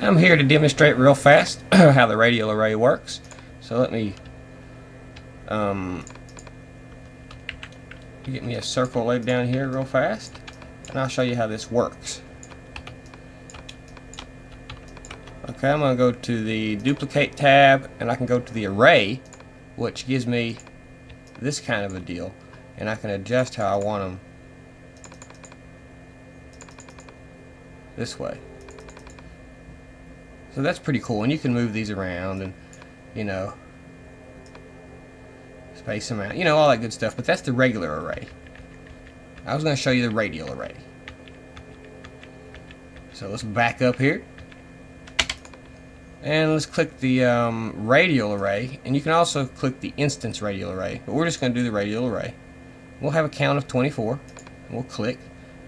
I'm here to demonstrate real fast how the radial array works. So let me um, get me a circle laid down here real fast and I'll show you how this works. Okay, I'm going to go to the duplicate tab and I can go to the array which gives me this kind of a deal and I can adjust how I want them this way. So that's pretty cool and you can move these around and you know space them out you know all that good stuff but that's the regular array. I was going to show you the radial array. So let's back up here. And let's click the um, radial array and you can also click the instance radial array but we're just going to do the radial array. We'll have a count of 24 we'll click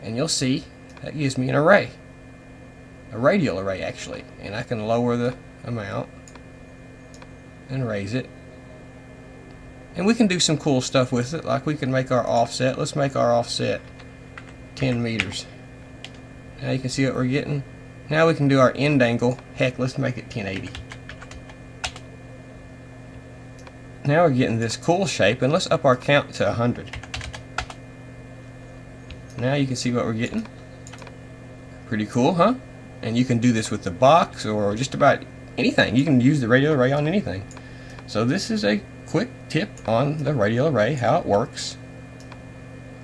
and you'll see that gives me an array a radial array actually and I can lower the amount and raise it and we can do some cool stuff with it like we can make our offset let's make our offset 10 meters now you can see what we're getting now we can do our end angle. Heck, let's make it 1080. Now we're getting this cool shape, and let's up our count to 100. Now you can see what we're getting. Pretty cool, huh? And you can do this with the box or just about anything. You can use the radial array on anything. So this is a quick tip on the radial array, how it works,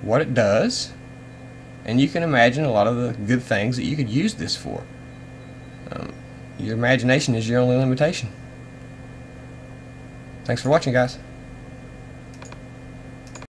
what it does, and you can imagine a lot of the good things that you could use this for. Um, your imagination is your only limitation. Thanks for watching, guys.